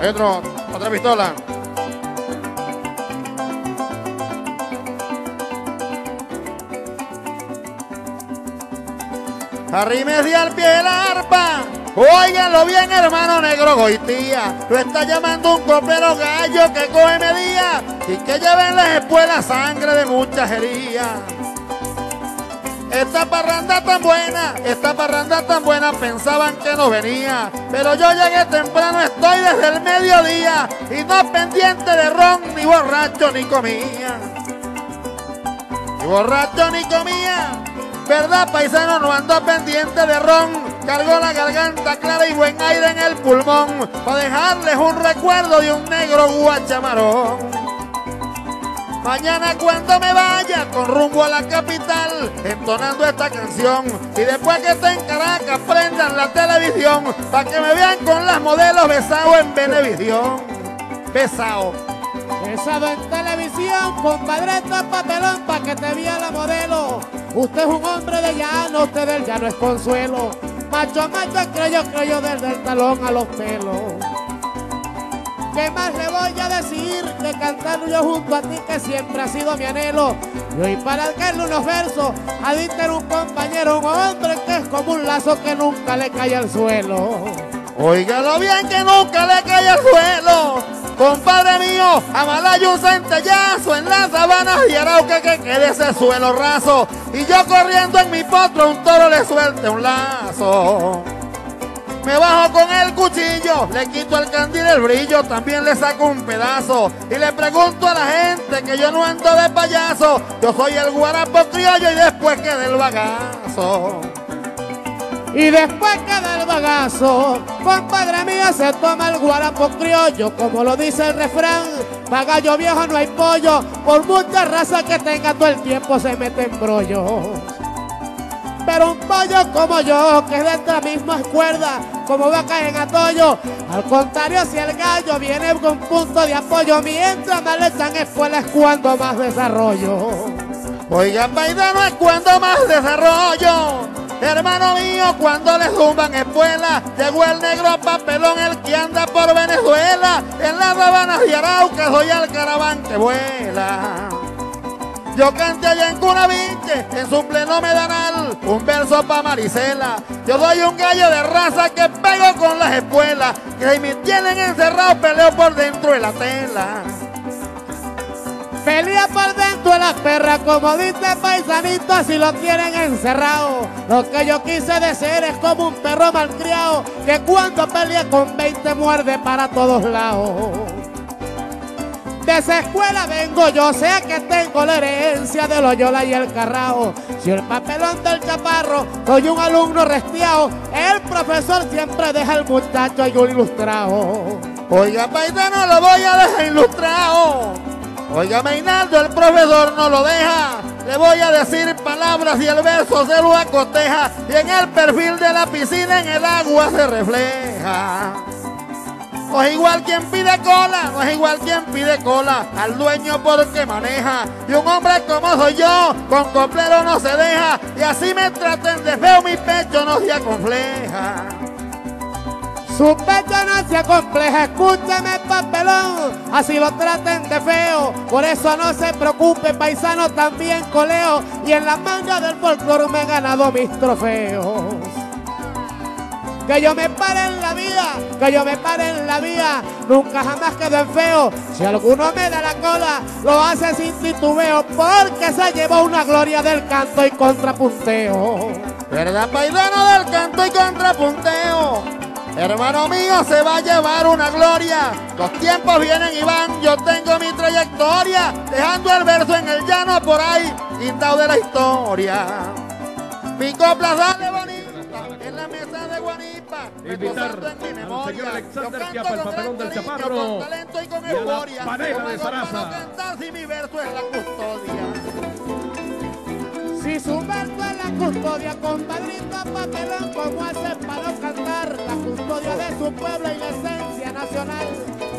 Hay otro, otra pistola. Arrímese al pie de la arpa. Óiganlo bien, hermano negro Goitía. Lo está llamando un copero gallo que coge medía y que lleva en las espuelas sangre de muchas heridas. Esta parranda tan buena, esta parranda tan buena pensaban que no venía. Pero yo llegué temprano, estoy desde el mediodía y no pendiente de ron, ni borracho, ni comía. Ni borracho, ni comía. ¿Verdad, paisano? No ando pendiente de ron. Cargo la garganta clara y buen aire en el pulmón. Para dejarles un recuerdo de un negro guachamarón. Mañana cuando me vaya con rumbo a la capital, entonando esta canción. Y después que esté en Caracas, prendan la televisión para que me vean con las modelos besados en Benevisión. Besado. Besado en televisión, compadre, papelón para que te vea la modelo. Usted es un hombre de llano, usted del llano es consuelo. Macho, macho, creo yo, creo yo, desde el talón a los pelos. ¿Qué más le voy a decir que cantar yo junto a ti que siempre ha sido mi anhelo? Y hoy para alcanzar unos versos, a tener un compañero, un hombre que es como un lazo que nunca le cae al suelo. Óigalo bien que nunca le cae al suelo. Compadre mío, Amalayo un centellazo en las sabanas y Arauca que quede ese suelo raso. Y yo corriendo en mi potro un toro le suelte un lazo. Me bajo con el cuchillo, le quito el candil el brillo, también le saco un pedazo. Y le pregunto a la gente que yo no ando de payaso, yo soy el guarapo criollo y después queda el bagazo. Y después queda el bagazo, compadre mío se toma el guarapo criollo, como lo dice el refrán, pagallo viejo no hay pollo, por mucha raza que tenga todo el tiempo se mete en brollo. Pero un pollo como yo, que es de esta misma cuerda, como vaca en atollo. Al contrario, si el gallo viene con punto de apoyo, mientras más le echan escuela es cuando más desarrollo. Oiga, paisano es cuando más desarrollo. Hermano mío, cuando le zumban espuela, llegó el negro papelón, el que anda por Venezuela, en las rabanas de Arauca, soy el caraván que vuela. Yo canté allá en Cunavinche, en su pleno medanal, un verso pa' Marisela. Yo soy un gallo de raza que pego con las espuelas, que si me tienen encerrado peleo por dentro de la tela. Pelea por dentro de la perra, como dice paisanito, así lo tienen encerrado. Lo que yo quise de ser es como un perro malcriado, que cuando pelea con 20 muerde para todos lados. De esa escuela vengo yo, sé que tengo la herencia de Loyola y el Carrao. Si el papelón del chaparro, soy un alumno restiado, el profesor siempre deja al muchacho ahí un ilustrado. Oiga, paisano, lo voy a dejar ilustrado. Oiga, Meinaldo, el profesor no lo deja. Le voy a decir palabras y el verso se lo acoteja. Y en el perfil de la piscina en el agua se refleja. No es igual quien pide cola, no es igual quien pide cola al dueño porque maneja. Y un hombre como soy yo, con coplero no se deja. Y así me traten de feo, mi pecho no se acompleja. Su pecho no se acompleja, escúcheme papelón, así lo traten de feo. Por eso no se preocupe, paisano también coleo. Y en la manga del folclore me he ganado mis trofeos que yo me pare en la vida, que yo me pare en la vida, nunca jamás quedo en feo. Si alguno me da la cola, lo hace sin titubeo, porque se llevó una gloria del canto y contrapunteo. ¿Verdad, paisano del canto y contrapunteo? Hermano mío, se va a llevar una gloria. Los tiempos vienen y van, yo tengo mi trayectoria, dejando el verso en el llano por ahí, quitado de la historia. Mi copla sale Invitar reposando en mi memoria. Alexander Yo Chiapa, canto el con papelón del cariño, Chaparro, Con talento y con euforia. de cantar si mi verso es la custodia. Si su verso es la custodia, compadrito papelón, como hace para cantar la custodia de su pueblo y la esencia nacional.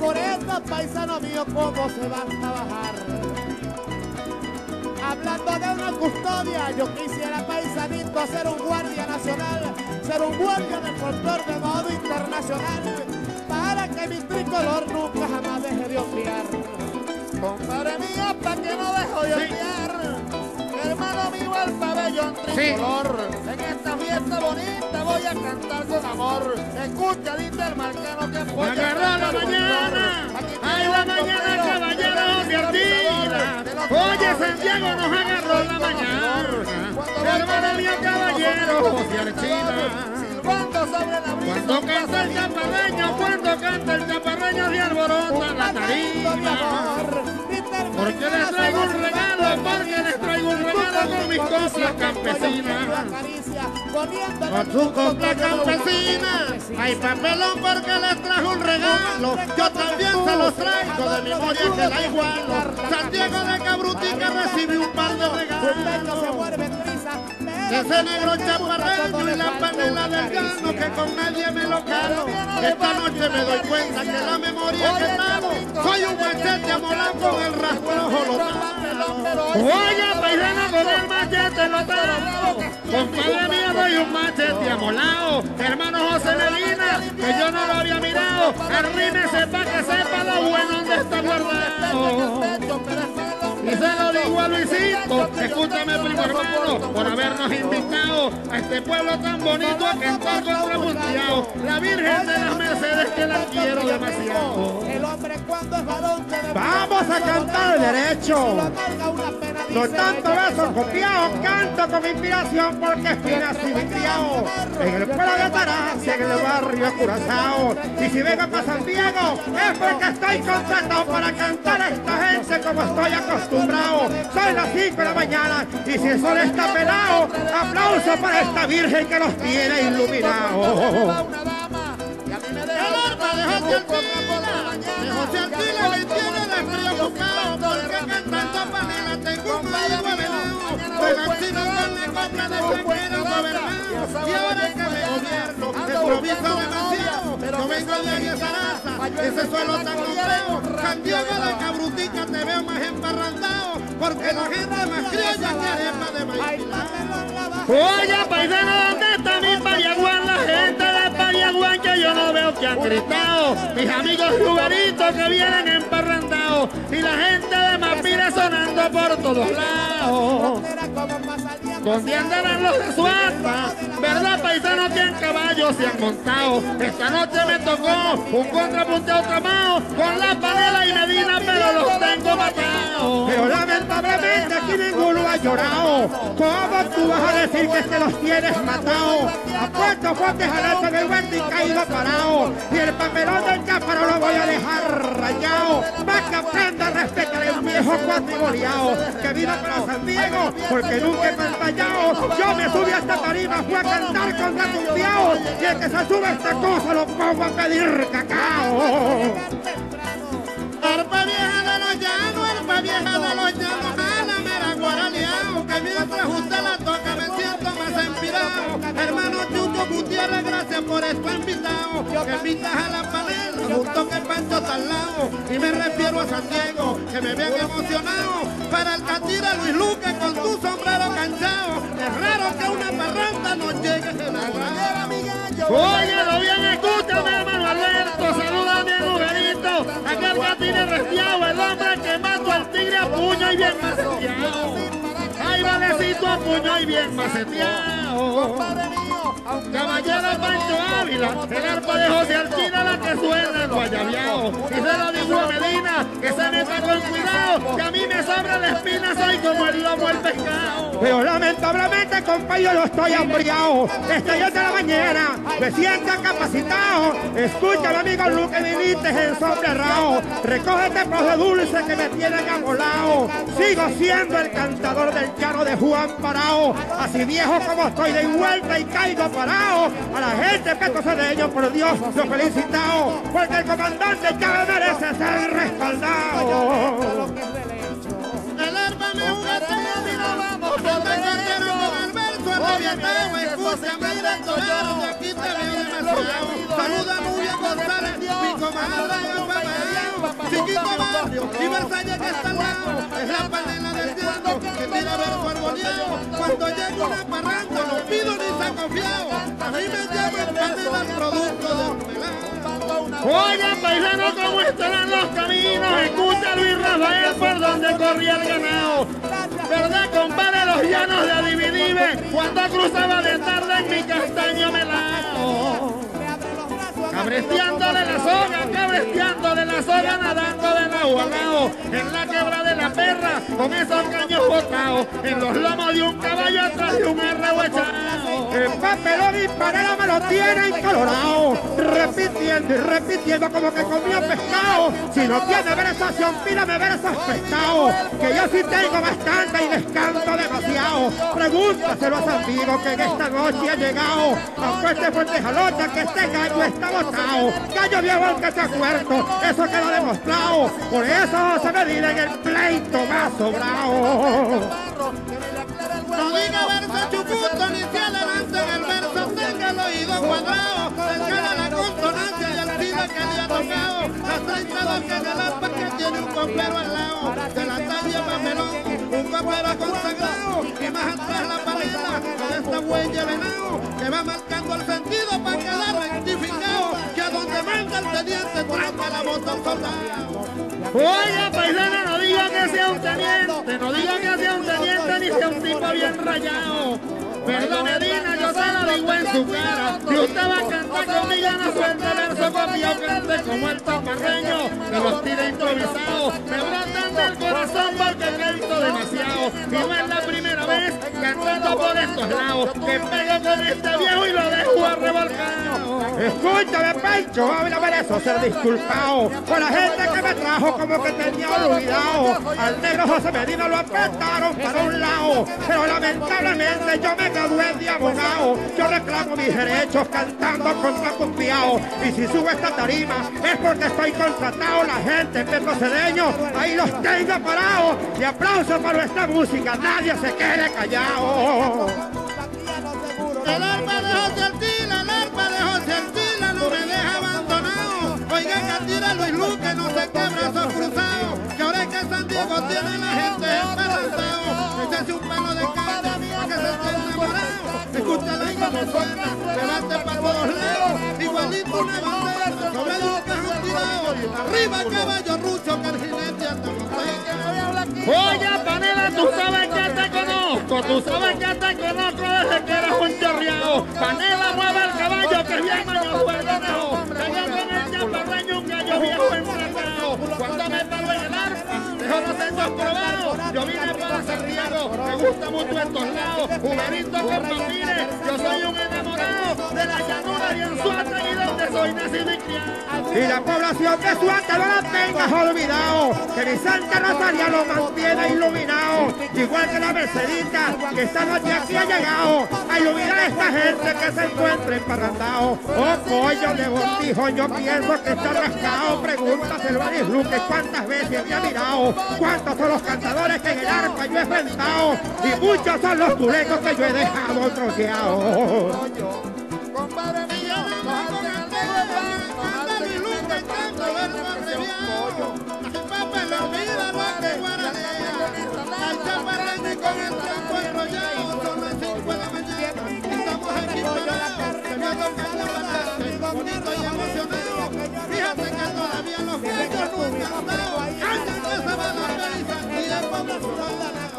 Por eso, paisano mío, cómo se van a trabajar. Hablando de una custodia, yo quisiera paisanito ser un guardia nacional ser un guardia del folclor de modo internacional, para que mi tricolor nunca jamás deje de ondear. Compadre mío, pa' que no dejo de ondear. Pabellón tricolor. En esta fiesta bonita voy a cantar con amor. Escucha, dice el marcano que fue. Agarró la mañana. Ay, la mañana, caballero de Artila. Oye, Santiago nos agarró la mañana. Hermano mío, caballero sobre la brisa. Cuando canta el chaparreño, cuando canta el chaparreño de alborota la tarima. Porque les traigo un regalo, con tu copla campesina. Hay papelón porque les trajo un regalo. Yo también se los traigo de memoria que la igualo. Santiago de Cabrutica recibe un par de regalos. Ese negro chaparreño y la panela del llano que con nadie me lo calo. Esta noche me doy cuenta que la memoria que soy un machete amolado con el rasguero jolotado. Oye, paisano con el machete lo tengo. Compadre mío, doy un machete amolado. Hermano José Medina, que yo no lo había mirado. Arrímese pa' que sepa lo bueno donde está guardado. Y se lo digo a Luisito, escúchame primo hermano, por habernos invitado a este pueblo tan bonito a cantar contra Mundial. La Virgen de las Mercedes que la quiero demasiado. El hombre cuando es varón Vamos a cantar derecho. No tanto besos copiados, canto con inspiración porque estoy nacido y criado en el pueblo de Taracia, en el barrio Curazao. Y si vengo para Santiago es porque estoy contratado para cantar a esta gente como estoy acostumbrado. Son las 5 de la mañana y si el sol está pelado, aplauso para esta virgen que los tiene iluminados. El arma de José de José me tiene despreocupado porque cantando panela tengo un. Estoy vecino con la compra de flaquero gobernado. Y ahora que me gobierno, improviso demasiado. No vengo de Diez Zaraza, ese suelo tan complejo. Santiago de Cabrutica te veo más emparrandado. Porque la gente más criolla que arepa de maíz. Oye, paisano, ¿dónde que han gritado. Mis amigos jugaritos que vienen emparrandados. Y la gente de Mapira sonando por todos lados. ¿Dónde andarán los de? ¿Verdad, paisanos que en caballos se han montado? Esta noche me tocó un contrapunteo tramado con la panela y Medina, pero los tengo matados. Pero lamentablemente aquí ninguno ha llorado. ¿Cómo tú vas a decir que te los tienes matado? Apuesto fuertes al en el Wendy caído parado. Y el papelón del cáparo lo voy a dejar rayado. Para que aprenda a respetar viejo cuatriboleado. Que viva para San Diego, porque nunca he pantallado. Yo me subí a esta tarima, fui a cantar contra Tundiao. Y el que se sube a esta cosa lo pongo a pedir cacao. Arpa vieja de los llanos, Por esto invitado. Que invitas a la panela, justo que está al lado. Y me refiero a San Diego, que me vean emocionado. Para el catira Luis Luque con tu sombrero canchado. Es raro que una parranda no llegue elaborada. Óyelo bien, escúchame, hermano Alberto. Saluda a mi Uberito. Aquel que tiene restiado, el hombre que mató al tigre a puño y bien maceteado. Ay, valecito a puño y bien maceteado. Caballero Pancho Ávila, el arpa de José Alcina, la que suena el guayabiao. Y se lo digo a Medina, que se meta con cuidado, que a mí espina, soy como el lomo el pescado. Pero lamentablemente, compañero, yo estoy hambriado. Yo de la mañana me siento capacitado. Escúchame, amigo Luque, viniste en sombrerao. Recógete por de dulce que me tienen amolado. Sigo siendo el cantador del llano de Juan Parao. Así viejo como estoy de vuelta y caigo parado. A la gente petocedeño, por Dios, lo felicitado. Porque el comandante ya merece ser respaldado. Arrebietado. Escúchame, director, de aquí veo demasiado. Saluda muy bien, González, mi comadre, papayao. Chiquito barrio, y Versalles que está al lado. Es la panela del diablo. que tiene verso arboleado. Cuando llega una parranda no pido ni se confiado. A mí me llaman panela el producto de. Oye, paisano, ¿cómo estarán los caminos? Escucha Luis Rafael por donde corría el ganado. ¿Verdad, compadre? Los llanos de Adividive cuando cruzaba de tarde en mi castaño melao. Cabresteándole la soga, cabresteándole la soga, nadando del agua en la quebra de la perra, con esos caños botados, en los lomos de un caballo atrás de un arrehuechado. El papelón y panela me lo tienen colorado, repitiendo y repitiendo como que comió pescado. Si no tiene versación, pídame versas pescado, que yo sí tengo bastante y les canto demasiado. Pregúntaselo a San que en esta noche ha llegado, aunque este fuerte jalocha que este gallo está botado. Gallo viejo al que se muerto, eso queda demostrado. Por eso se me dice en el pleito más sobrado. No diga verso chuputo ni se adelante en el verso, tenga el oído cuadrado, huella venado, que va marcando el sentido para quedar rectificado, que a donde manda el teniente trata la bota al soldado. Oiga, paisana, no diga que sea un teniente, no diga que sea un teniente ni sea un tipo bien rayado. Perdón, Medina, yo se lo digo en su cara. Si usted va a cantar conmigo, no suelte verso copiado, cante como el taparreño, que los tira improvisados. Me brotan del corazón porque grito demasiado. Y no es la primera vez cantando por estos lados, que pego con este viejo y lo dejo arrevolcado. Escúchame, Pancho, habla ver eso, ser disculpado. Con la gente que me trajo como que tenía olvidado. Al negro José Medina lo apretaron para un lado. Pero lamentablemente yo me gradué de abogado. Yo reclamo mis derechos cantando contra confiado. Y si subo esta tarima es porque estoy contratado. La gente petrocedeño, ahí los tengo parados. Y aplauso para nuestra música, nadie se quede callado. Qué brazos cruzados. Que ahora es que San Diego tiene la gente esperanzado. Echase un palo de caña para que se esté enamorado. Escúchalo ahí como suena, levante para todos lados. Igualito una bandera, sobre el cajón tirado. Arriba caballo rucho que el jinete anda montado. Oye, panela, tú sabes que te conozco, tú sabes que te conozco desde que eras un chorreado. Panela, mueve el caballo que es los probados. Yo vine para Santiago, me gusta mucho estos lados. Uberito con Pampines, yo soy un enamorado de la llanura y en Suárez y donde y la población de Suárez no la tengas olvidado, que mi Santa Rosaria lo mantiene iluminado, igual que la Mercedita, que esta noche aquí ha llegado, a iluminar a esta gente que se encuentra emparrandado. Oh, pollo de botijo, yo pienso que está rascado, pregúntaselo a Luque cuántas veces me ha mirado, cuántos son los cantadores que en el arpa yo he enfrentado, y muchos son los tulecos que yo he dejado troceados.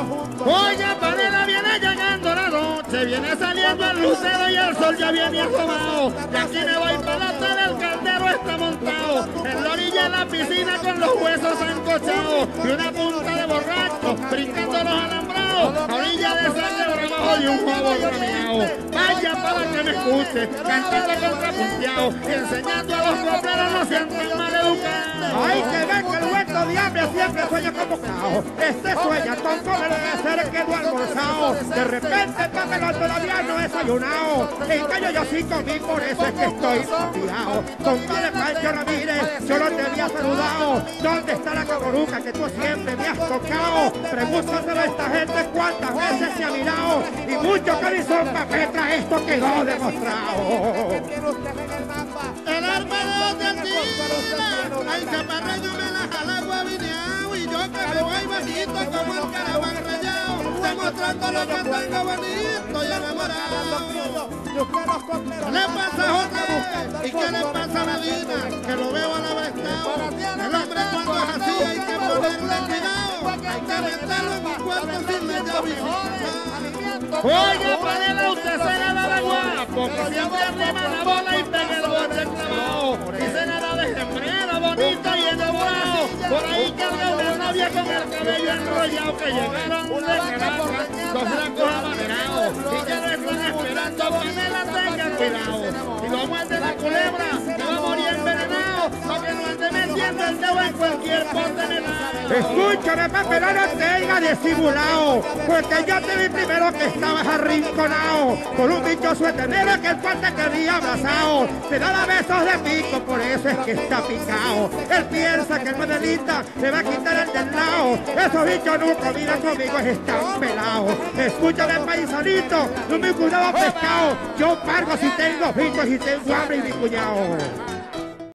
Oye, panela viene llegando la noche, viene saliendo el lucero y el sol ya viene asomado. Y aquí me voy para la tele, el caldero está montado. En la orilla de la piscina con los huesos encochados. Y una punta de borracho, brincando los alambrados. A orilla de sangre debajo de un juego rameado. Vaya para que me escuche, cantando contrapunteado. Y enseñando a los copleros no sean tan mal educados. Hay que que el de siempre sueña convocado. Este sueña tonto me debe ser que no almorzado. De repente el papelón todavía no he desayunado. En cambio yo sí comí, por eso es que estoy confiado. Compadre Pancho Ramírez, yo no te había saludado. ¿Dónde está la caboruca que tú siempre me has tocado? Pregúntaselo a esta gente cuántas veces se ha mirado. Y mucho que hizo Petra, esto quedó demostrado. El arma de bajito como el caraván rayado. demostrando lo que tengo bonito y enamorado. ¿Qué le pasa José? ¿Y qué le pasa a Medina? Que lo veo a la vez El hombre cuando es así hay que ponerle cuidado. Hay que meterlo en un cuarto sin visita. Oiga, panela, usted se la da guapo, que siempre arriba la bola y pegue novia con el cabello enrollado que llegaron de Caracas, dos blancos amaderados. Y ya lo están esperando, panela, tenga cuidado. Y lo muerde la culebra, que va a morir Escúchame, papelón, no te disimulado, porque yo te vi primero que estabas arrinconado, con un bicho suetenero que el cual te quería abrazado, te daba besos de pico, por eso es que está picado. Él piensa que el modelita le va a quitar el del esos bichos nunca miran conmigo, están pelados. Escúchame, paisanito, no me cuidaba pescado, yo pago si tengo bichos y tengo hambre y mi cuñado.